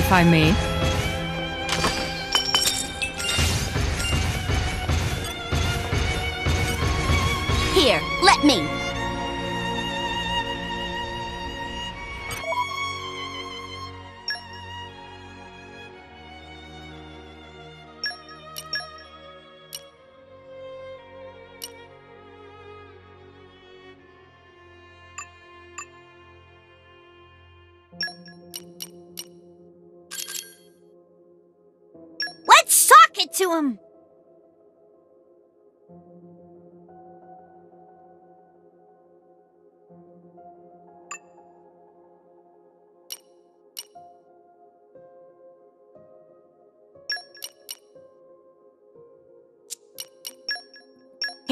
If I may. Here, let me.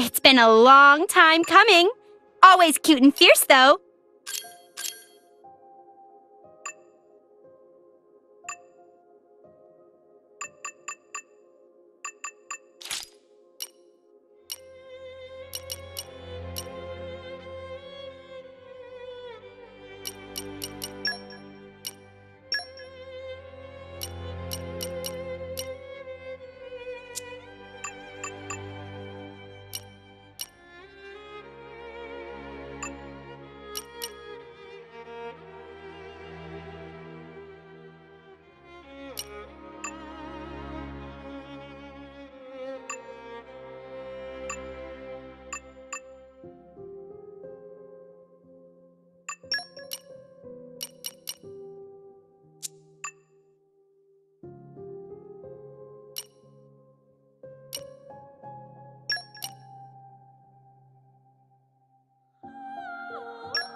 It's been a long time coming. Always cute and fierce, though.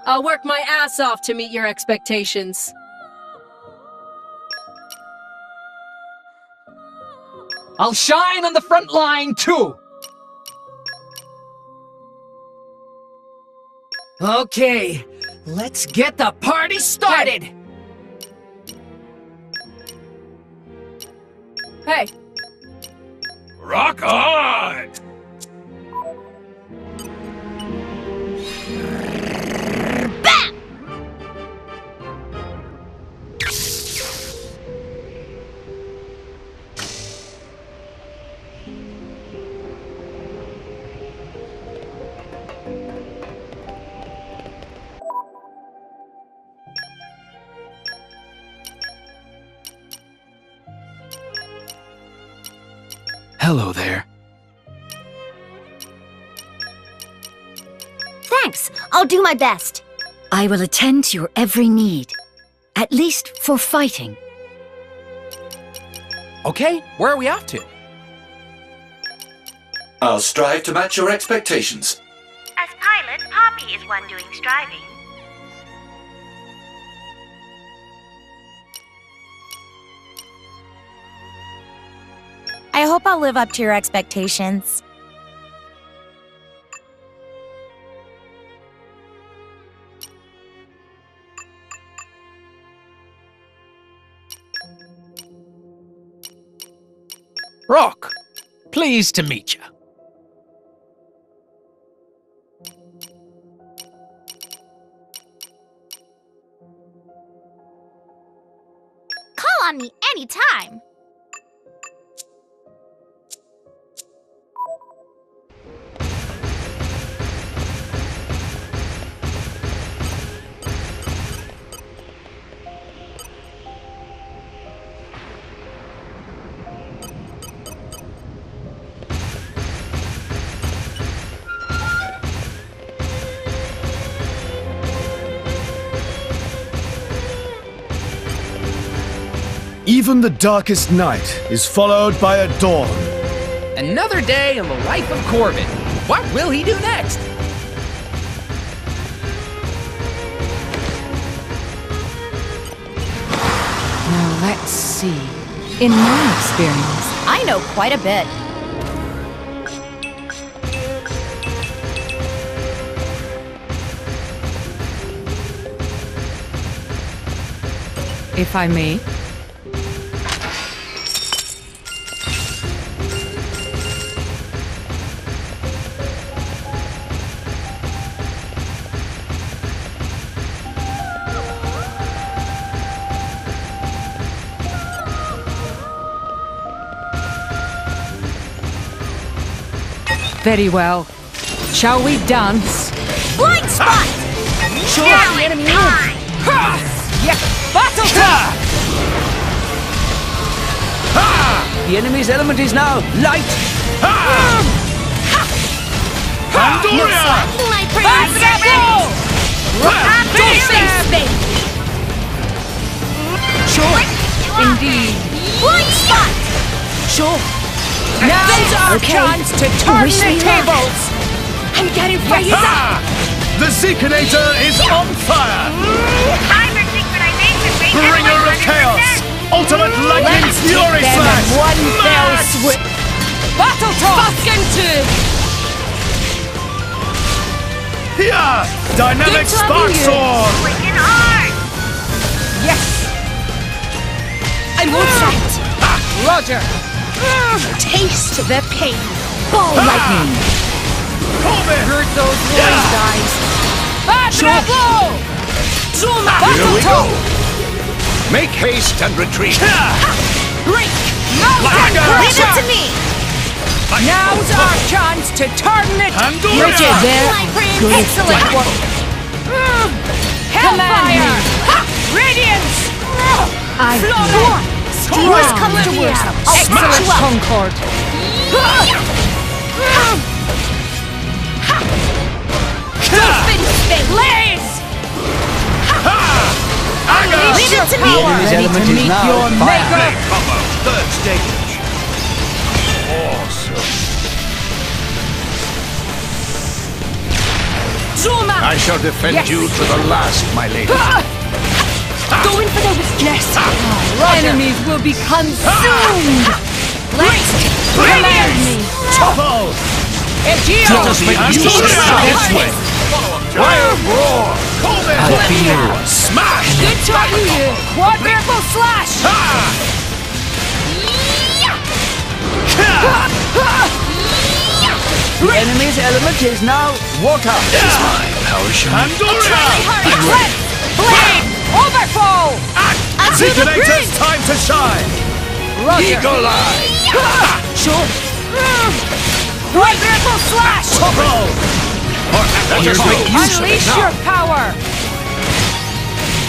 I'll work my ass off to meet your expectations. I'll shine on the front line too. Okay, let's get the party started. Hey, Rock on! Hello there. Thanks. I'll do my best. I will attend to your every need. At least for fighting. Okay, where are we off to? I'll strive to match your expectations. As pilot, Poppy is one doing striving. Hope I'll live up to your expectations. Rock, pleased to meet you. Call on me anytime. Even the darkest night is followed by a dawn. Another day in the life of Corbin. What will he do next? Now let's see. In my experience, I know quite a bit. if I may. Very well. Shall we dance? Blind spot! Show Now the enemy. time! Yeah, battle time! The enemy's element is now light. Pandoria! My prince! Don't Face face me! Sure. Indeed. Blind spot! Sure. Now's our Okay. chance to turn Wish the me luck. tables. I'm getting fired up. Ah! The Zeekinator is on fire! Hyper synchronization rate at Bringer of 100%. chaos! Ultimate lightning Let's fury take them slash! in one fell Max! swoop. Battle toss. Fucking Yeah! Dynamic Good spark sword! Wicked hard. Yes. I'm all set. Roger. Taste the pain. Ball ah! lightning. Corbin! Heard those noise, guys. Bravo! Zoom Here we go. Make haste and retreat. Break. Mountain Leave it to me! Now's our chance to turn it. Pandoria! Richard there. Good Excellent! work. Mm. Hellfire. Radiance. I Flora! Worst comes to worst. I'll patch Excellent you up. Concord. Blaze! Leave it to me! enemy's Ready element to is meet now your fire. maker. Combo, third stage. Awesome. Zuma! I shall defend Yes. you to the last, my lady. Ah! Go in for the yes. Enemies will be consumed. Let's command me. Topple! Egeo! Let us make use of this way. Wild roar. Corbin! Smash. Good to have you. Quadruple slash. The enemy's element is now water. My power shall Pandoria! Eclipse. Blade. Overflow. Zeekinator's time to shine! Roger. Eagle eye. Sure. Quadruple slash. Topple! Let us make use of it Unleash now. your power.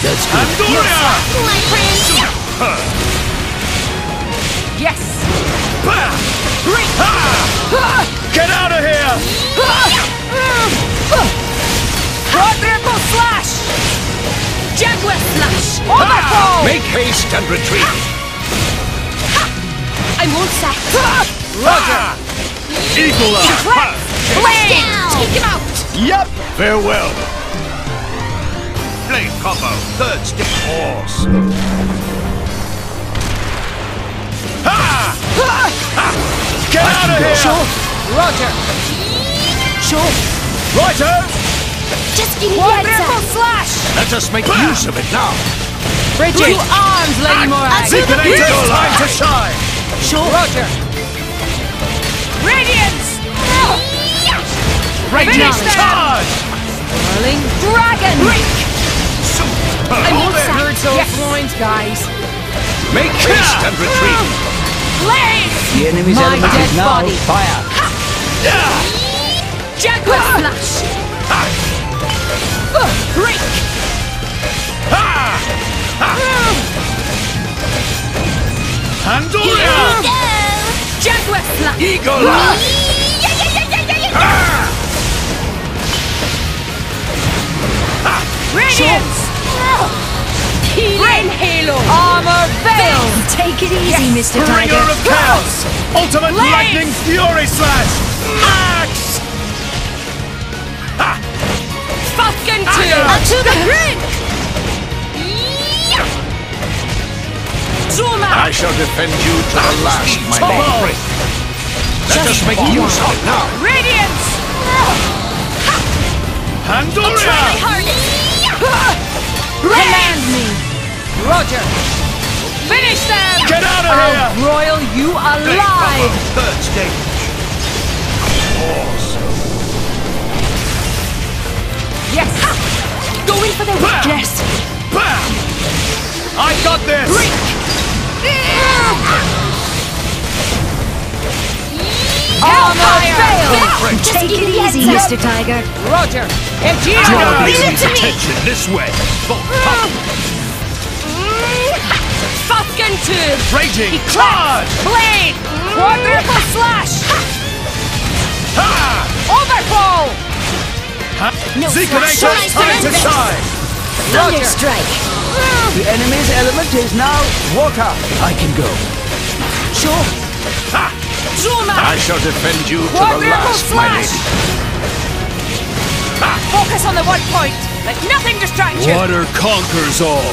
That's good. Pandoria! My prince! Yes. Bam! Break. Get out of here! Quadruple slash. Jaguar slash. Overflow. Ah! Make haste and retreat. Ah! I'm all set. Roger! Ah! Eagle eye! Blade. Down. Take him out. Yep! Farewell. Blade combo, third stage. Awesome. Get out of here! Sure. Roger. Sure. Righto! Just give me the heads slash. Let us make use of it now. Brighid. To arms, Lady Morag. Zeekinator's time to shine! Sure. Roger. Radiance. Right Finish now. Charge! Whirling dragon. Super. I'm all set. Heard those Yes. loins, guys. Make haste and retreat. Blaze. The enemy's My element dead is now body. fire. Jaguar slash. Break. Pandoria! Go! Jaguar slash. Eagle eye. Yeah, yeah, yeah, yeah, yeah, yeah. Radiance. Healing halo. Armor veil. Take it easy, Mr. Bringer Tiger. of chaos! Ultimate lightning fury slash! Ah! I out. shall defend you to the last, my Topple. lady. Let us make use of it now. Radiance. Pandoria! Command me. Roger. Finish them. Get out of I'll here! broil you Blade alive. third stage. Awesome. Yes. Go in for the weakness. Bam! I got this! Hellfire! Take it easy, Mr. Tiger. Roger. Egeo! Leave it to me! Attention this way. Fucking tube! Raging Eclipse! Blade! Quadruple slash! Overfall! No flash. time to shine! Thunder Strike. The enemy's element is now water. I can go. Sure. Zuma! I shall defend you to the Quadruple last, my slash! lady. Focus on the one point! Let nothing distract you! Water conquers all.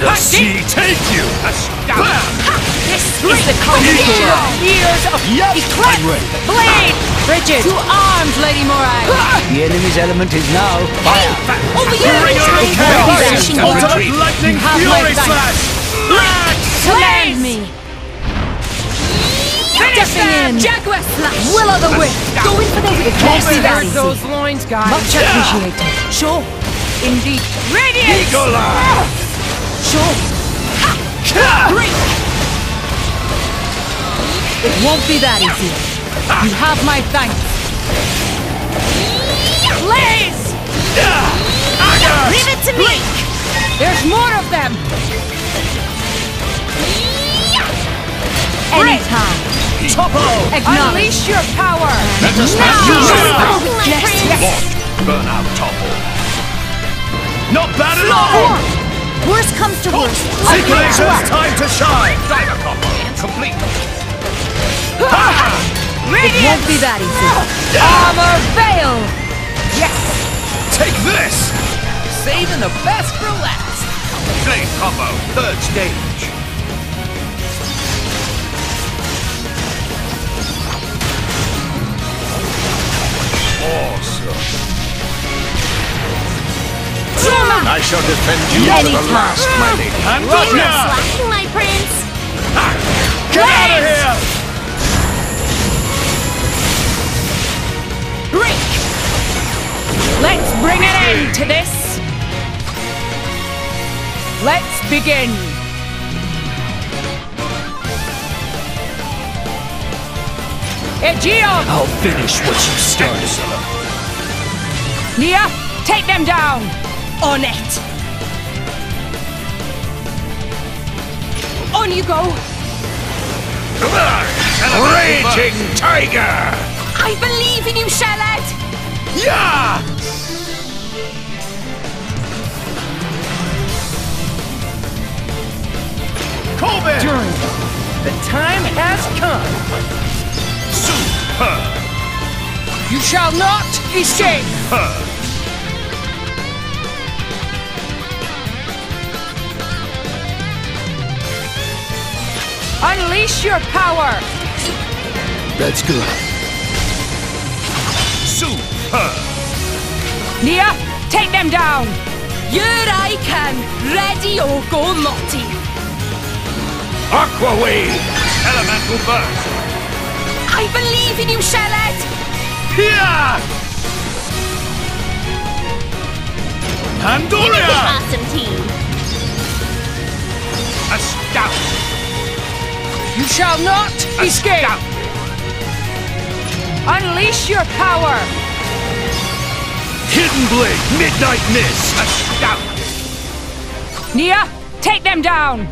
The sea take you! This is the combination of years of Eclipse! Blade! Brighid! To arms, Lady Morag! The enemy's element is now fire. Over you! Flashing Ultimate lightning have my fury thanks. slash! Command me! Finish them! Jaguar slash! Will o' the wisp! Going for the Cleared Vanity! those loins, guys. Much appreciated. Sure. Indeed. Radiant! Sure. Break! It won't be that easy. You have my thanks. Blaze! Leave it to me! There's more of them! Anytime. Topo! Acknowledge your power! Let us Now! have you Moving like Yes, prince. yes. Burn out topple. Not bad at all! Worst comes to worst. Zeekinator's time to shine! Dagger combo. Complete. It won't be that easy. Armor veil! Yes! Take this! Saving the best for last. Blade combo. Third stage. I shall defend you to the Anytime. last, my lady. Andoria! Slacking, my prince. Get out of here! Break! Let's bring an end to this! Let's begin! Aegaeon! I'll finish what you started. Nia, take them down! On it! On you go! Raging Tiger! I believe in you, Charlotte! Yeah! Corbin! During the time has come. Super! You shall not escape! Unleash your power! That's good. Super! Nia, take them down! Here I can, ready or go naughty! Aqua Wave! Elemental Burst! I believe in you, Charlotte! Here! Pandoria! Awesome team. Shall not escape! Astound! Unleash your power! Hidden Blade, Midnight Mist! Astound! Nia, take them down!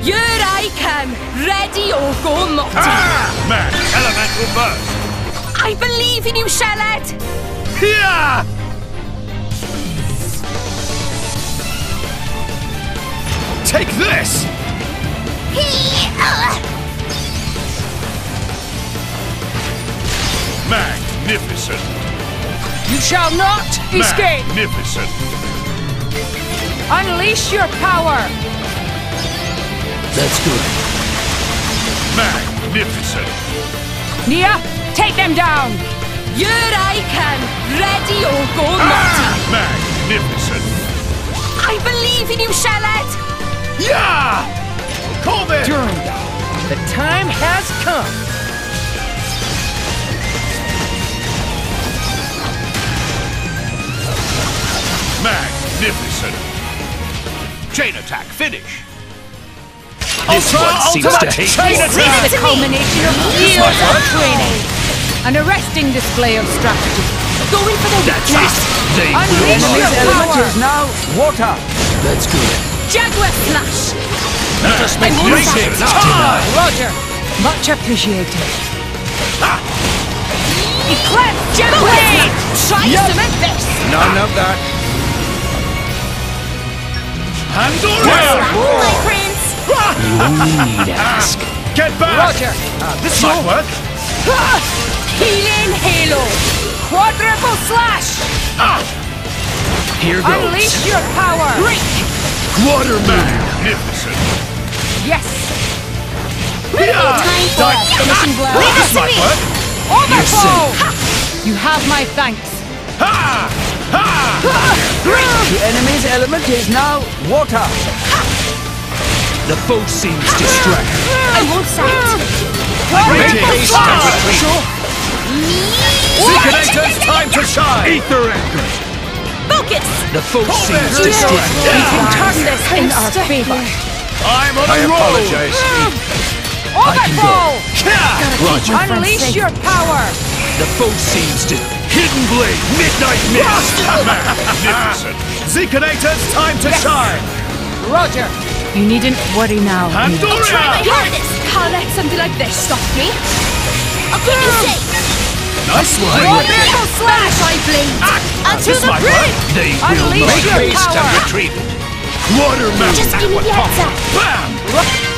Here I can, ready or go naughty! Ah! Man! Elemental Burst! I believe in you, Charlotte! Here! Take this! Magnificent! You shall not escape! Magnificent! Unleash your power! That's good. Magnificent! Nia, take them down! Here I can, ready or go ah, naughty! Magnificent! I believe in you, Charlotte! Yeah! Corbin! Durandal, the time has come. Magnificent! Chain attack finish! This Ultra one seems to hate chain me. This is the culmination of years of training. An arresting display of strategy. Going for the That's weakness. They Unleash your power. now water. Let's go. Jaguar slash. Let us make I won't races Roger. Much appreciated. Eclipse Jaguar. Try to cement this. None of that. Pandora! My prince. You only need ask. Get back! Roger. This might work. Healing Halo. Quadruple slash. Ah. Here goes. Unleash your power. Great! Waterman! Magnificent. Yes. Yeah! Time for the Mission blast. This might work. Overflow. You have my thanks. Ha! Ha! The enemy's element is now water. The foe seems distracted. I won't sight. Radiant Base Star! and retreat. Zeekinator's time to shine! Ether anchor. Focus. The foe seems it. distracted. We can turn this in our favor. I'm on I a roll! apologize. Overflow. Roger. Unleash your power. The foe seems to. Hidden blade. Midnight mist. Magnificent. Zeekinator's time to shine! Roger. You needn't worry now. Try my Pandora! hardest. Can't let something like this stop me. I'll keep you safe. Nice one! Quadruple slash. I blade. Ah, Unto this the might work. bridge. They will Unleash not. your Base and power. retreat. Waterman! Just give me the heads up. Bam!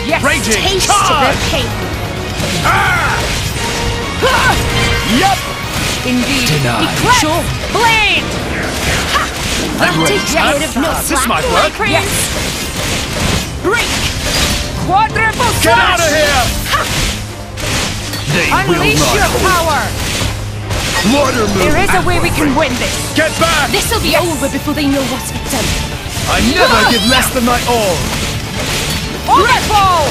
Yes. Raging Taste charge! the cake. Ah! Ah! Yup! Indeed. Denied. Eclipse. Blade. I'm ready. Yes. No This slack, my work. prince. Break. Quadruple Get slash. out of here! They will Unleash not. your power. Waterman! There is a way we can win this. Get back! This'll be over before they know what's been done. I never ah! give less than my all! Overflow.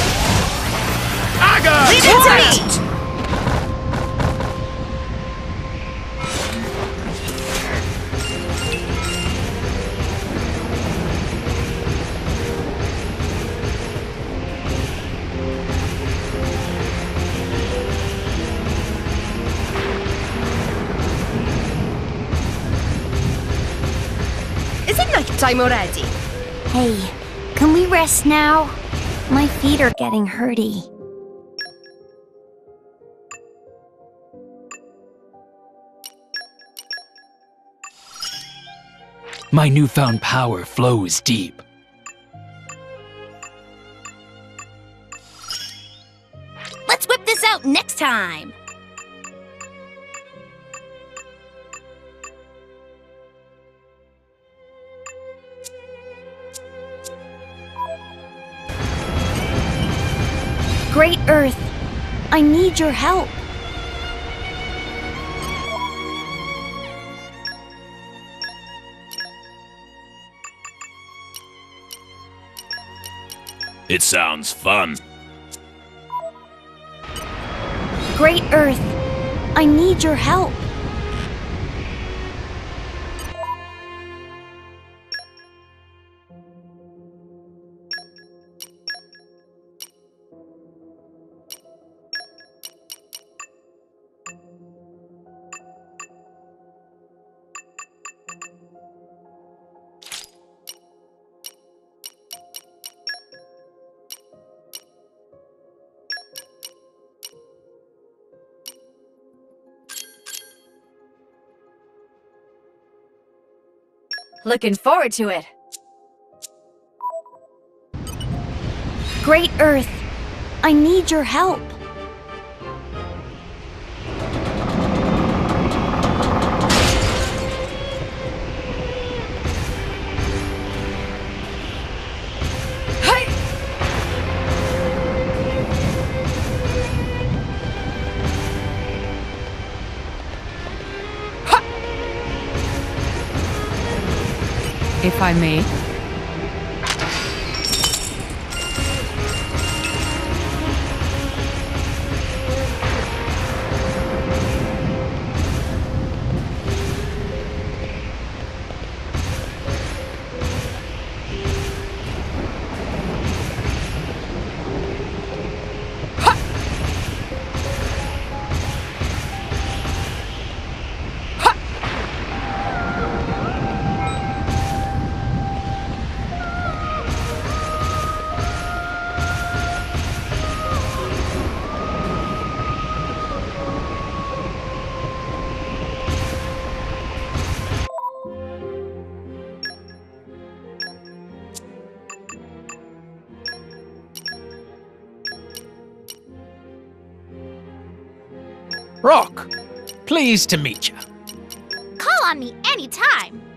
Aga! Leave it to me. Is it night time already? Hey, can we rest now? My feet are getting hurty. My newfound power flows deep. Let's whip this out next time. Great Earth, I need your help. It sounds fun. Great Earth, I need your help. Looking forward to it. Great Earth, I need your help. If I may. Pleased to meet you. Call on me anytime.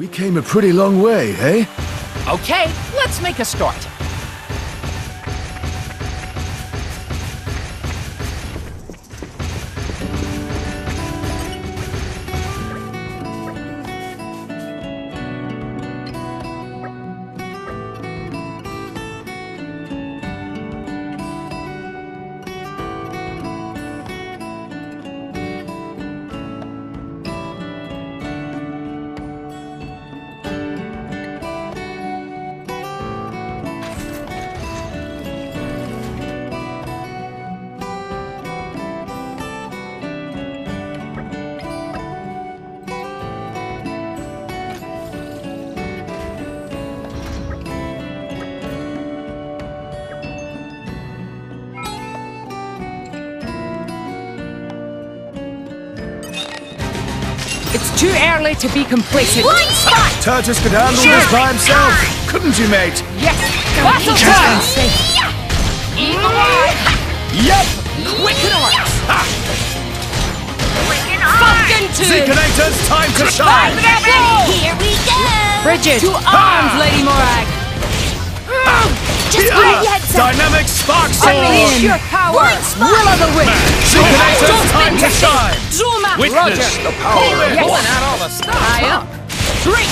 We came a pretty long way, eh? Okay, let's make a start. Too early to be complacent. Blind spot! Turtus could handle this by himself, couldn't you, mate? Yes! Battle time! Eagle eye! Yep! Quicken arms! Quicken eye! Fucking two! Zeekanators, time to shine! Here we go! Brighid! To arms, Lady Morag! Just Yeah. put your heads up! Dynamic spark Unleash your power! Blind spot! Will of the wisp! Zeekanators, time to shine! Zuma! Witness the power. Yes. Pulling out all the stops, Eye huh? up! Drink!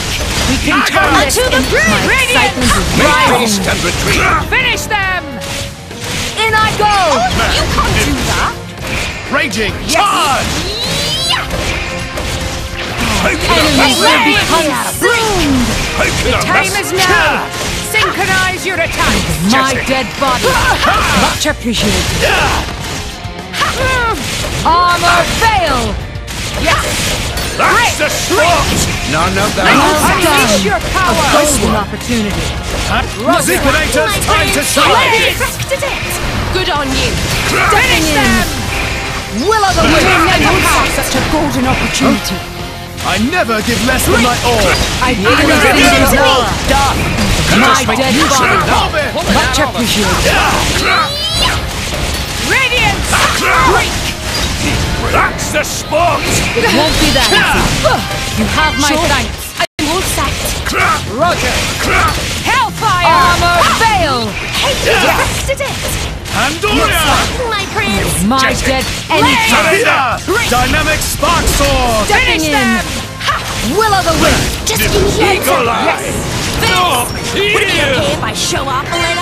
We can turn On this to the into bridge! my Radiant! excitement is Make rising! haste and retreat. Finish them! In I go! Oh, you can't do that! Raging, charge! Take the Enemies will be message. consumed! Take the Time is message. now! Synchronize your attack! My dead body! Much appreciated! Armor fail! Yes! That's the spot. None of that. Well Unleash done! your A power! golden opportunity! Zeekanators, time to shine! Perfected it! Good on you! Finish them! Will of the wisp! never have such a golden opportunity! I never give less than my all! I feel the Yeah. things Yeah. war! My dead body! Stop Much out all the appreciated! Radiant! That's the spot. It won't be that easy! You have my thanks! Full sight! Roger! Hellfire! Armor ah. fail! Hey, you perfected it! Pandoria! My prince! My dead anytime! Surrender! Dynamic spark sword! Stepping in! Will of the wisp! Just give me your Yes! Would it be okay if I show off a little?